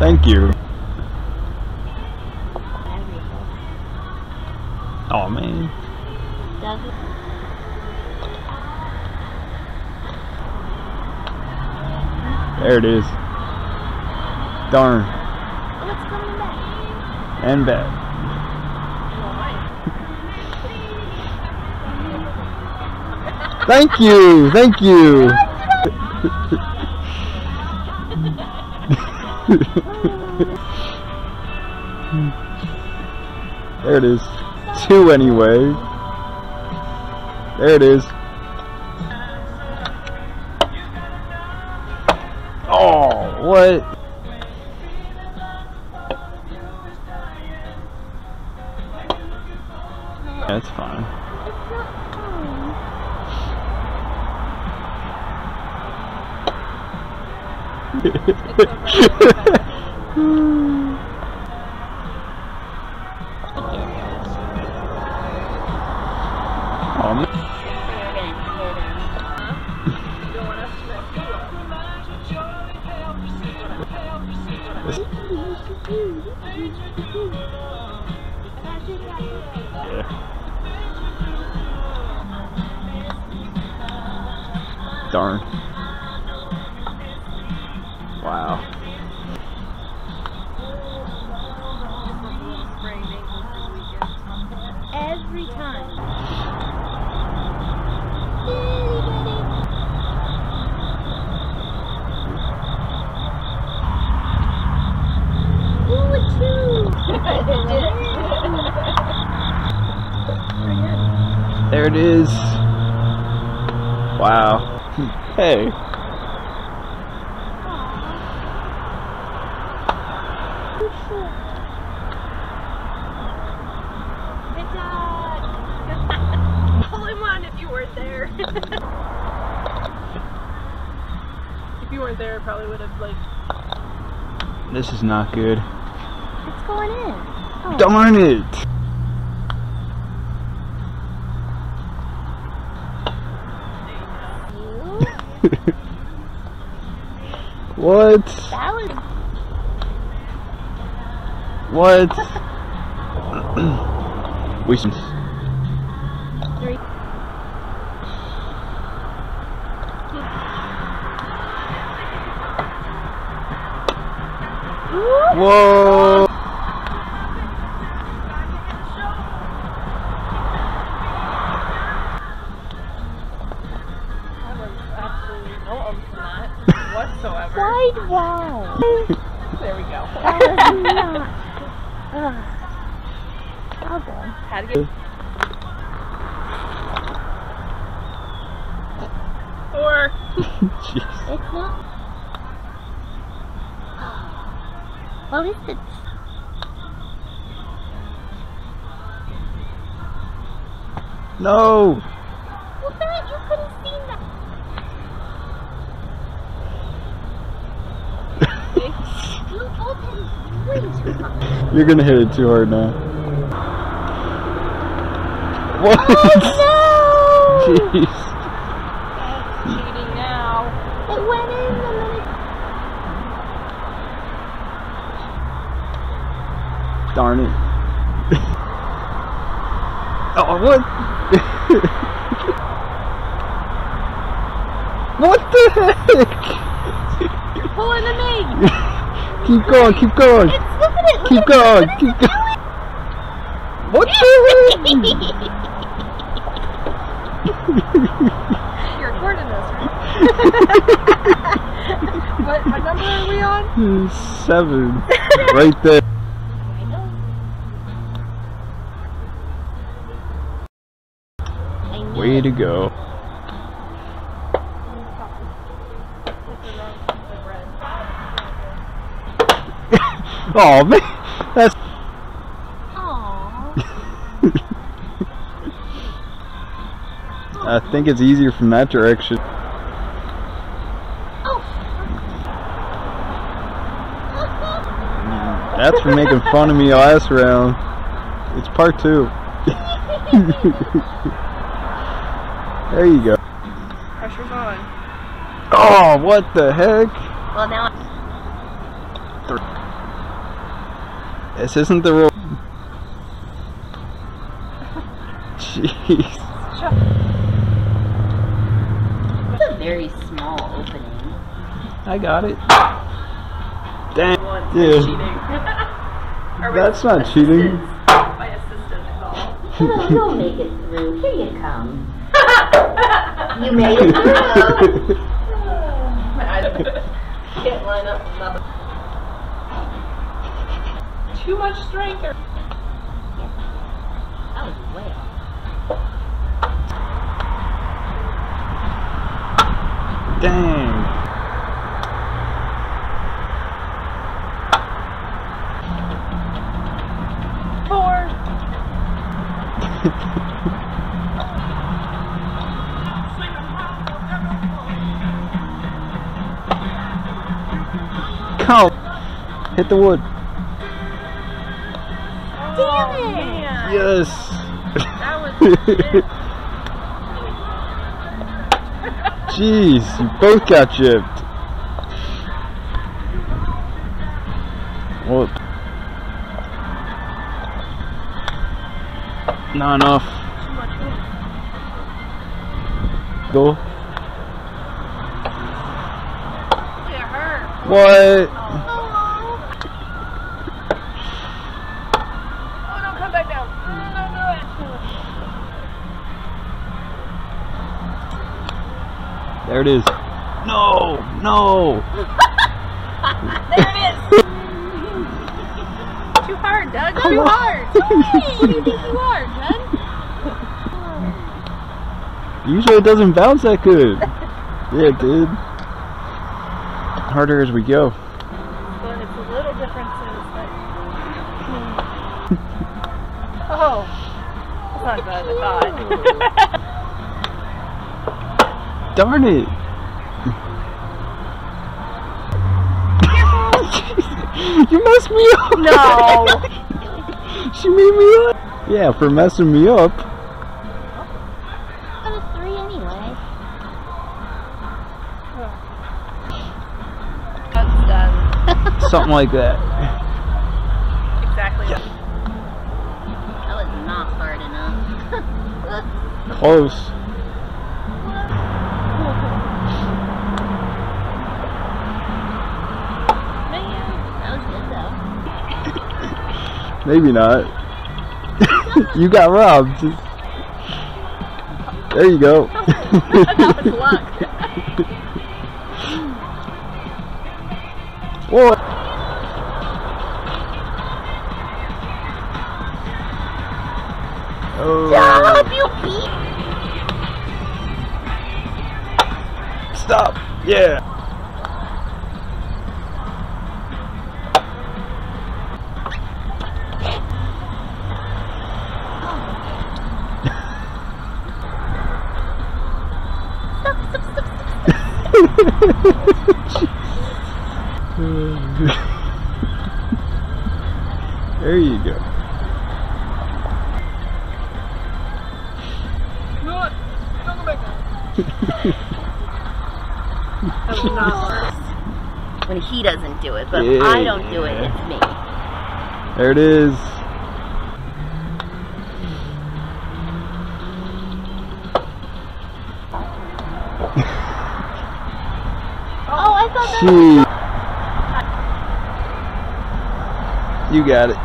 Thank you. Oh man. There it is. Darn. Back? And back. Thank you. Thank you. there it is. Two anyway. There it is. Oh, what? That's fine. It's not fun. Darn. Wow. Every time. Ooh. There it is. Wow. Hey. Good dog. Pull him on if you weren't there. if you weren't there, it probably would have like. This is not good. It's going in. Oh. Darn it. what? That was What? we whatsoever. Sidewall. There we go. That was not. Ugh. Well done. To get. Or Jeez. It's not. What is it? No! Well, you could have seen that. You both had way too much. You're gonna hit it too hard now. What? Oh no! Jeez. cheating now. It went in and then it. Darn it. oh, what? what the heck? You're pulling a me. keep going, keep going. It's look at it. Look Keep at going, It. Keep going. What the You're recording this, right? what, what number are we on? Seven. right there. To go. Oh man, that's I think it's easier from that direction. That's for making fun of me last round. It's part two. there you go. Pressure's on. Oh, what the heck? well, now. This isn't the rule. Jeez. It's a very small opening. I got it. Dang. One Yeah. That's with not cheating. My assistant call. You'll, you'll make it through. Here you come. You made it. My eyes can't line up. with Nothing. Too much strength. Or... That was way off. Dang. Come. Hit the wood. Damn it! Man. Yes. That was Jeez, you both got chipped. Well, not enough. too. Go. What? There it is. No, no. There it is. Too hard, Doug. Too on. hard. Who do you think you are, Doug? Usually it doesn't bounce that good. Yeah, it did. Harder as we go. But it's a little differences, but. oh. That's not as bad as I thought. Darn it. you messed me up. No. she made me up. Yeah, for messing me up. Got a three anyway. That's done. Something like that. Exactly. That was not hard enough. Close. Maybe not. you got robbed. There you go. that was luck. what? Oh. Stop, you beat. Stop. Yeah. there you go. No, don't go back down. That was not worse. When he doesn't do it, but Yeah. I don't do it, it's me. There it is. Oh, I thought that Gee. You got it.